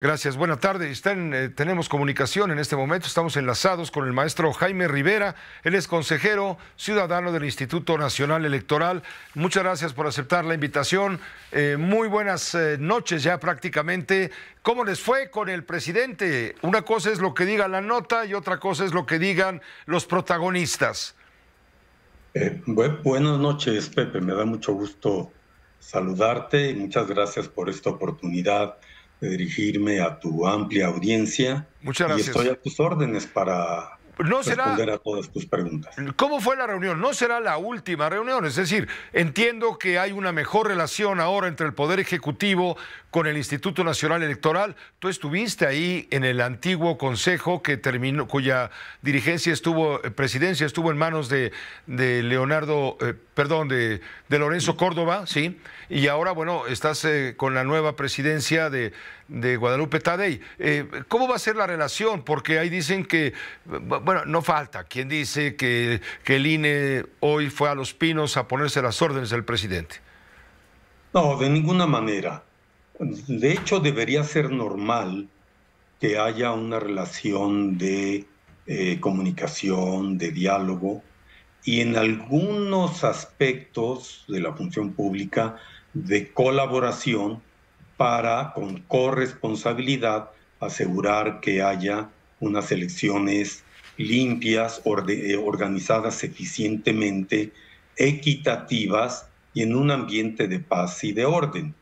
Gracias, buena tarde. Eh, tenemos comunicación en este momento, estamos enlazados con el maestro Jaime Rivera, él es consejero ciudadano del Instituto Nacional Electoral. Muchas gracias por aceptar la invitación. Eh, muy buenas eh, noches ya prácticamente. ¿Cómo les fue con el presidente? Una cosa es lo que diga la nota y otra cosa es lo que digan los protagonistas. buenas noches, Pepe. Me da mucho gusto saludarte y muchas gracias por esta oportunidad dirigirme a tu amplia audiencia. Muchas gracias. Y estoy a tus órdenes para no será, a todas tus preguntas. ¿Cómo fue la reunión? No será la última reunión, es decir, entiendo que hay una mejor relación ahora entre el Poder Ejecutivo con el Instituto Nacional Electoral. Tú estuviste ahí en el antiguo consejo que terminó, cuya dirigencia estuvo, eh, presidencia estuvo en manos de, de Leonardo, eh, perdón, de, de, Lorenzo Córdoba, ¿sí? Y ahora, bueno, estás eh, con la nueva presidencia de, de Guadalupe Tadei. ¿Cómo va a ser la relación? Porque ahí dicen que, bueno, no falta quien dice que, que el INE hoy fue a Los Pinos a ponerse las órdenes del presidente. No, de ninguna manera. De hecho, debería ser normal que haya una relación de eh, comunicación, de diálogo, y en algunos aspectos de la función pública de colaboración para, con corresponsabilidad, asegurar que haya unas elecciones limpias, eh, organizadas eficientemente, equitativas y en un ambiente de paz y de orden.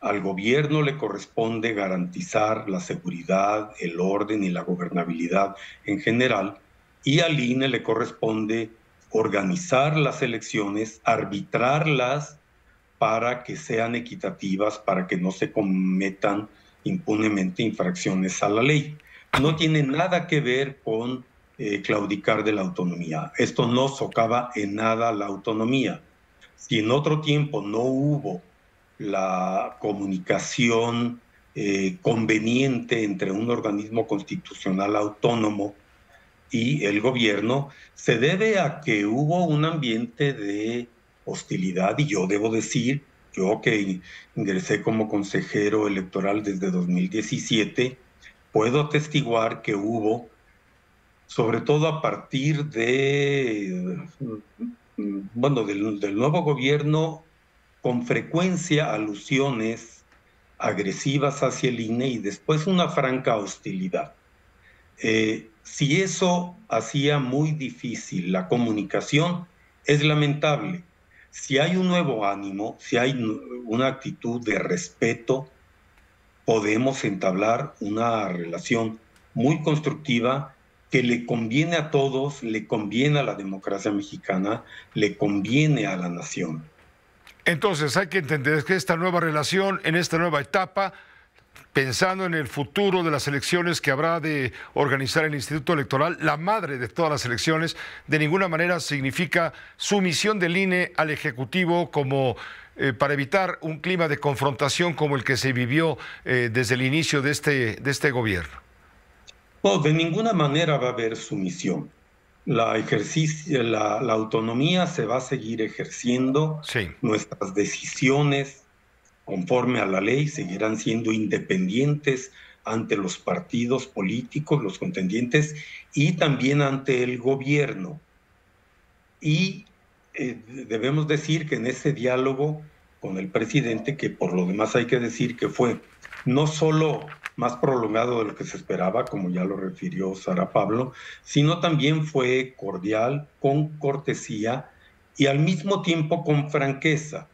Al gobierno le corresponde garantizar la seguridad, el orden y la gobernabilidad en general, y al INE le corresponde organizar las elecciones, arbitrarlas para que sean equitativas, para que no se cometan impunemente infracciones a la ley. No tiene nada que ver con eh, claudicar de la autonomía. Esto no socava en nada la autonomía. Si en otro tiempo no hubo la comunicación eh, conveniente entre un organismo constitucional autónomo y el gobierno se debe a que hubo un ambiente de hostilidad y yo debo decir, yo que ingresé como consejero electoral desde 2017, puedo atestiguar que hubo, sobre todo a partir de, bueno, del, del nuevo gobierno, con frecuencia alusiones agresivas hacia el INE y después una franca hostilidad. Eh, si eso hacía muy difícil la comunicación, es lamentable. Si hay un nuevo ánimo, si hay una actitud de respeto, podemos entablar una relación muy constructiva que le conviene a todos, le conviene a la democracia mexicana, le conviene a la nación. Entonces hay que entender que esta nueva relación, en esta nueva etapa, pensando en el futuro de las elecciones que habrá de organizar el Instituto Electoral, la madre de todas las elecciones, de ninguna manera significa sumisión del INE al Ejecutivo como eh, para evitar un clima de confrontación como el que se vivió eh, desde el inicio de este, de este gobierno. No, de ninguna manera va a haber sumisión. La, ejercicio, la, autonomía se va a seguir ejerciendo, nuestras decisiones conforme a la ley seguirán siendo independientes ante los partidos políticos, los contendientes y también ante el gobierno. Y eh, debemos decir que en ese diálogo con el presidente, que por lo demás hay que decir que fue no solo más prolongado de lo que se esperaba, como ya lo refirió Sara Pablo, sino también fue cordial, con cortesía y al mismo tiempo con franqueza.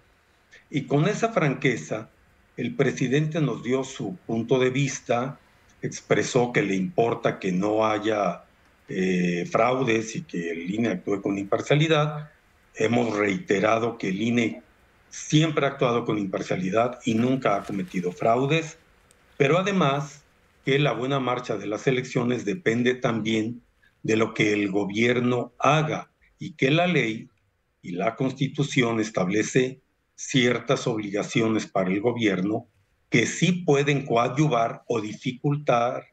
Y con esa franqueza, el presidente nos dio su punto de vista, expresó que le importa que no haya eh, fraudes y que el INE actúe con imparcialidad. Hemos reiterado que el INE siempre ha actuado con imparcialidad y nunca ha cometido fraudes. Pero además que la buena marcha de las elecciones depende también de lo que el gobierno haga y que la ley y la constitución establece ciertas obligaciones para el gobierno que sí pueden coadyuvar o dificultar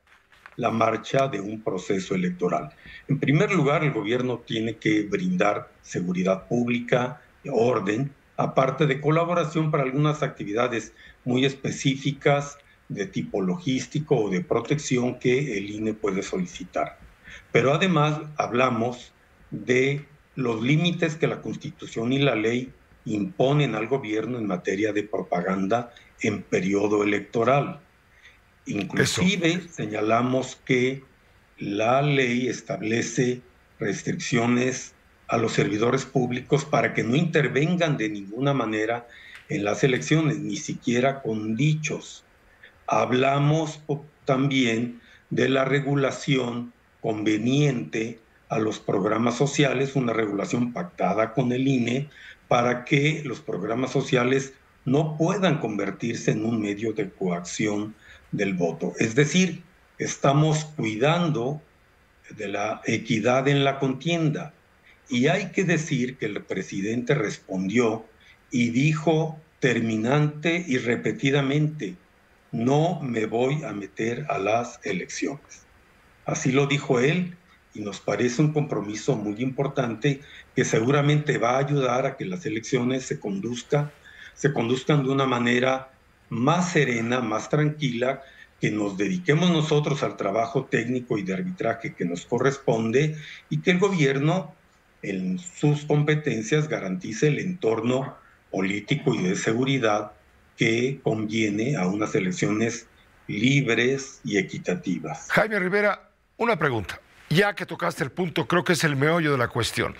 la marcha de un proceso electoral. En primer lugar, el gobierno tiene que brindar seguridad pública, orden, aparte de colaboración para algunas actividades muy específicas de tipo logístico o de protección que el INE puede solicitar. Pero además hablamos de los límites que la Constitución y la ley imponen al gobierno en materia de propaganda en periodo electoral. Inclusive señalamos que la ley establece restricciones a los servidores públicos para que no intervengan de ninguna manera en las elecciones, ni siquiera con dichos. Hablamos también de la regulación conveniente a los programas sociales, una regulación pactada con el INE para que los programas sociales no puedan convertirse en un medio de coacción del voto. Es decir, estamos cuidando de la equidad en la contienda. Y hay que decir que el presidente respondió y dijo terminante y repetidamente, no me voy a meter a las elecciones. Así lo dijo él y nos parece un compromiso muy importante que seguramente va a ayudar a que las elecciones se, conduzca, se conduzcan de una manera más serena, más tranquila, que nos dediquemos nosotros al trabajo técnico y de arbitraje que nos corresponde y que el gobierno en sus competencias garantice el entorno político y de seguridad que conviene a unas elecciones libres y equitativas. Jaime Rivera, una pregunta. Ya que tocaste el punto, creo que es el meollo de la cuestión.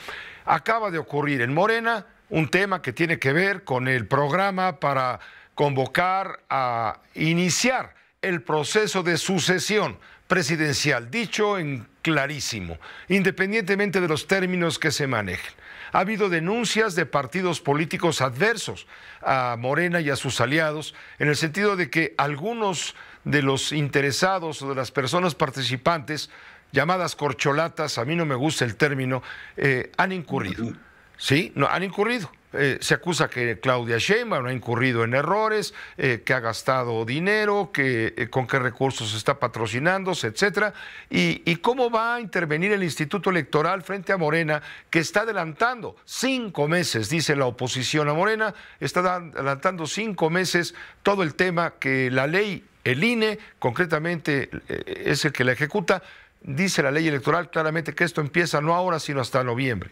Acaba de ocurrir en Morena un tema que tiene que ver con el programa para convocar a iniciar el proceso de sucesión presidencial, dicho en clarísimo, independientemente de los términos que se manejen. Ha habido denuncias de partidos políticos adversos a Morena y a sus aliados, en el sentido de que algunos de los interesados o de las personas participantes, llamadas corcholatas, a mí no me gusta el término, eh, han incurrido. Sí, no, han incurrido. Eh, se acusa que Claudia Sheinbaum ha incurrido en errores, eh, que ha gastado dinero, que eh, con qué recursos está patrocinándose, etcétera. Y, cómo va a intervenir el Instituto Electoral frente a Morena, que está adelantando cinco meses, dice la oposición a Morena, está adelantando cinco meses todo el tema que la ley, el INE, concretamente es el que la ejecuta, dice la ley electoral claramente que esto empieza no ahora, sino hasta noviembre.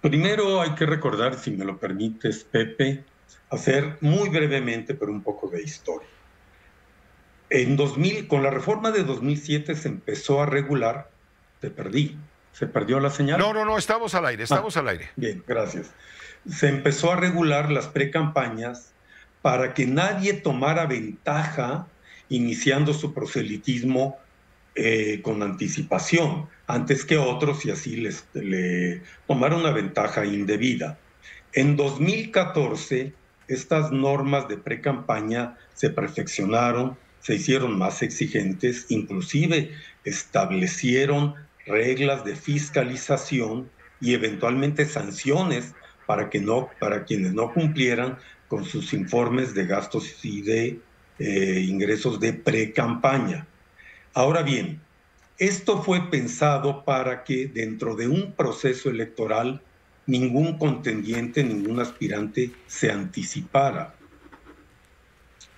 Primero hay que recordar, si me lo permites, Pepe, hacer muy brevemente, pero un poco de historia. En 2000, con la reforma de 2007 se empezó a regular, te perdí, ¿se perdió la señal? No, no, no, estamos al aire, estamos ah, al aire. Bien, gracias. Se empezó a regular las precampañas para que nadie tomara ventaja iniciando su proselitismo eh, con anticipación antes que otros y así les, le tomaron una ventaja indebida. En 2014, estas normas de pre-campaña se perfeccionaron, se hicieron más exigentes, inclusive establecieron reglas de fiscalización y eventualmente sanciones para, que no, para quienes no cumplieran con sus informes de gastos y de eh, ingresos de pre-campaña. Ahora bien, esto fue pensado para que dentro de un proceso electoral ningún contendiente, ningún aspirante se anticipara.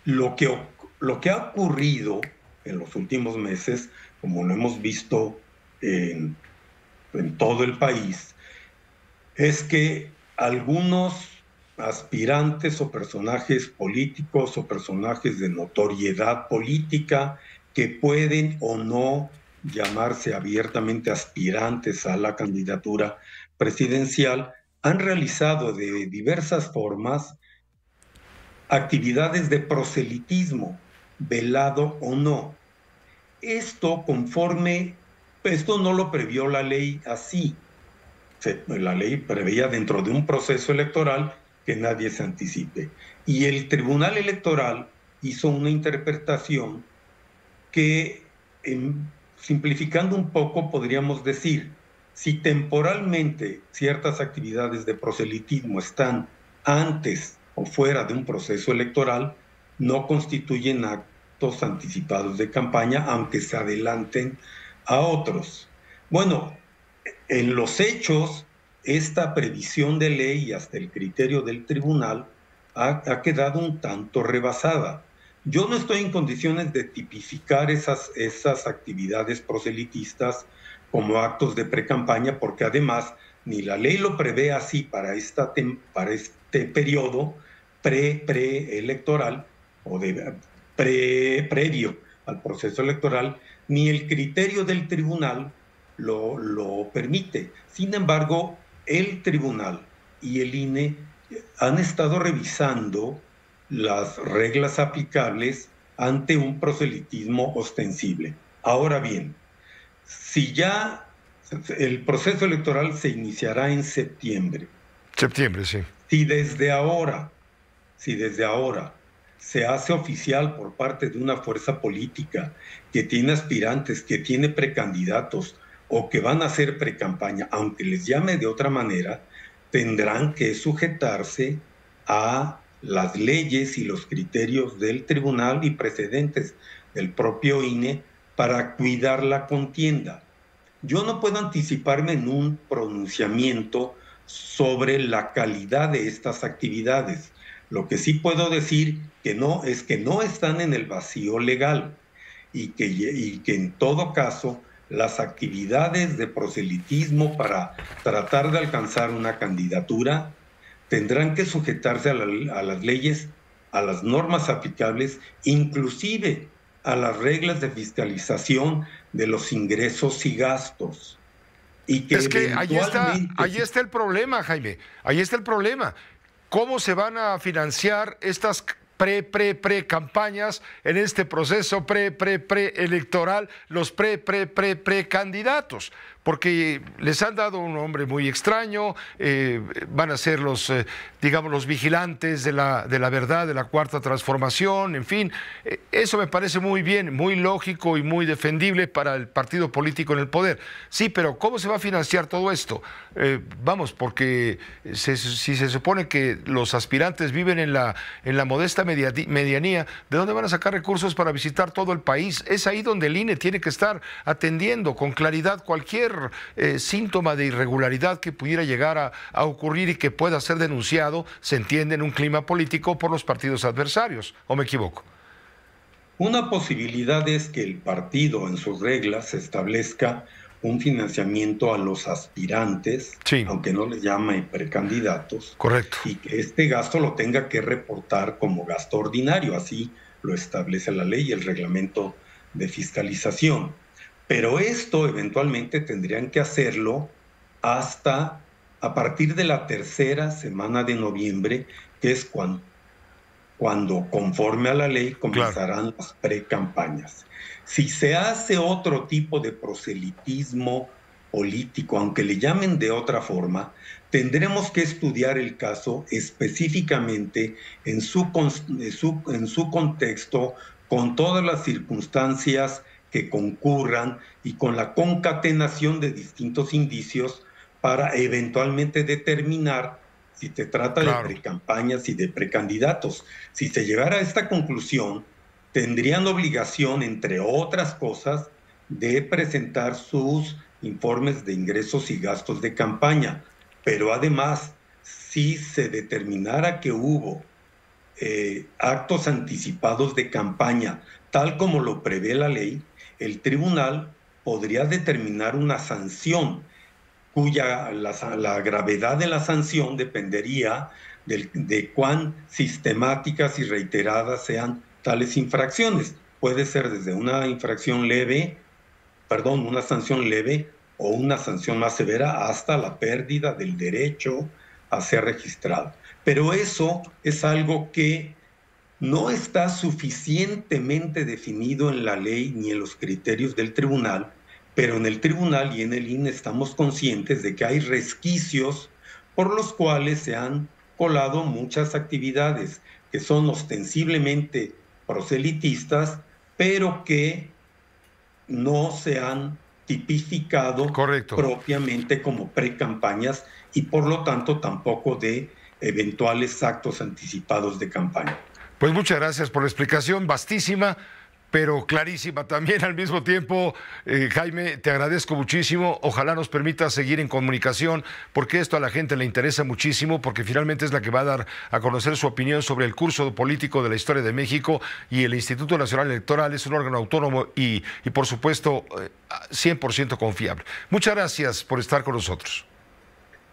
Lo que, lo que ha ocurrido en los últimos meses, como lo hemos visto en, en todo el país, es que algunos aspirantes o personajes políticos o personajes de notoriedad política que pueden o no llamarse abiertamente aspirantes a la candidatura presidencial, han realizado de diversas formas actividades de proselitismo, velado o no. Esto conforme, esto no lo previó la ley así. La ley preveía dentro de un proceso electoral que nadie se anticipe. Y el Tribunal Electoral hizo una interpretación que, simplificando un poco, podríamos decir, si temporalmente ciertas actividades de proselitismo están antes o fuera de un proceso electoral, no constituyen actos anticipados de campaña, aunque se adelanten a otros. Bueno, en los hechos, esta previsión de ley y hasta el criterio del tribunal ha quedado un tanto rebasada Yo no estoy en condiciones de tipificar esas, esas actividades proselitistas como actos de pre-campaña, porque además ni la ley lo prevé así para, esta para este periodo pre-electoral o de pre previo al proceso electoral, ni el criterio del tribunal lo, lo permite. Sin embargo, el tribunal y el INE han estado revisando las reglas aplicables ante un proselitismo ostensible. Ahora bien, si ya el proceso electoral se iniciará en septiembre. Septiembre, sí. Si desde ahora, si desde ahora se hace oficial por parte de una fuerza política que tiene aspirantes, que tiene precandidatos o que van a hacer precampaña, aunque les llame de otra manera, tendrán que sujetarse a las leyes y los criterios del tribunal y precedentes del propio INE para cuidar la contienda. Yo no puedo anticiparme en un pronunciamiento sobre la calidad de estas actividades. Lo que sí puedo decir que no es que no están en el vacío legal y que, y que en todo caso las actividades de proselitismo para tratar de alcanzar una candidatura tendrán que sujetarse a, las leyes, a las normas aplicables, inclusive a las reglas de fiscalización de los ingresos y gastos. Y que es que ahí está, ahí está el problema, Jaime. Ahí está el problema. ¿Cómo se van a financiar estas pre, pre, pre campañas en este proceso pre, pre, pre electoral, los pre, pre, pre, pre candidatos? porque les han dado un nombre muy extraño, eh, van a ser los, eh, digamos, los vigilantes de la, de la verdad, de la cuarta transformación, en fin, eh, eso me parece muy bien, muy lógico y muy defendible para el partido político en el poder. Sí, pero ¿cómo se va a financiar todo esto? vamos, porque si se supone que los aspirantes viven en la, en la modesta medianía, ¿de dónde van a sacar recursos para visitar todo el país? Es ahí donde el INE tiene que estar atendiendo con claridad cualquier eh, síntoma de irregularidad que pudiera llegar a, ocurrir y que pueda ser denunciado, se entiende, en un clima político por los partidos adversarios. ¿O me equivoco? Una posibilidad es que el partido en sus reglas establezca un financiamiento a los aspirantes, aunque no les llame precandidatos. Correcto. Y que este gasto lo tenga que reportar como gasto ordinario, así lo establece la ley y el reglamento de fiscalización. Pero esto eventualmente tendrían que hacerlo hasta a partir de la tercera semana de noviembre, que es cuando, cuando conforme a la ley comenzarán las pre-campañas. Si se hace otro tipo de proselitismo político, aunque le llamen de otra forma, tendremos que estudiar el caso específicamente en su, en su contexto, con todas las circunstancias que concurran y con la concatenación de distintos indicios para eventualmente determinar si se trata de precampañas y de precandidatos. Si se llegara a esta conclusión, tendrían obligación, entre otras cosas, de presentar sus informes de ingresos y gastos de campaña. Pero además, si se determinara que hubo eh, actos anticipados de campaña, tal como lo prevé la ley, el tribunal podría determinar una sanción cuya la, gravedad de la sanción dependería de, cuán sistemáticas y reiteradas sean tales infracciones. Puede ser desde una infracción leve, perdón, una sanción leve o una sanción más severa hasta la pérdida del derecho a ser registrado. Pero eso es algo que no está suficientemente definido en la ley ni en los criterios del tribunal, pero en el tribunal y en el INE estamos conscientes de que hay resquicios por los cuales se han colado muchas actividades que son ostensiblemente proselitistas, pero que no se han tipificado propiamente como precampañas y por lo tanto tampoco de eventuales actos anticipados de campaña. Pues muchas gracias por la explicación vastísima, pero clarísima también al mismo tiempo. Eh, Jaime, te agradezco muchísimo. Ojalá nos permita seguir en comunicación, porque esto a la gente le interesa muchísimo, porque finalmente es la que va a dar a conocer su opinión sobre el curso político de la historia de México y el Instituto Nacional Electoral es un órgano autónomo y, y por supuesto, 100% eh, confiable. Muchas gracias por estar con nosotros.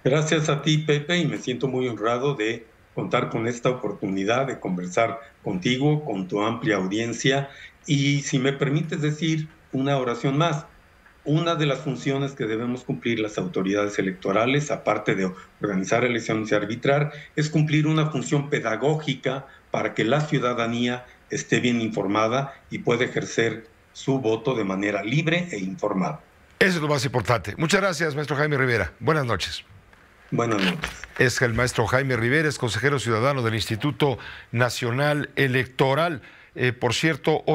Gracias a ti, Pepe, y me siento muy honrado de contar con esta oportunidad de conversar contigo, con tu amplia audiencia. Y si me permites decir una oración más, una de las funciones que debemos cumplir las autoridades electorales, aparte de organizar elecciones y arbitrar, es cumplir una función pedagógica para que la ciudadanía esté bien informada y pueda ejercer su voto de manera libre e informada. Eso es lo más importante. Muchas gracias, maestro Jaime Rivera. Buenas noches. Buenas noches. Es el maestro Jaime Rivera, es consejero ciudadano del Instituto Nacional Electoral. Eh, por cierto, hoy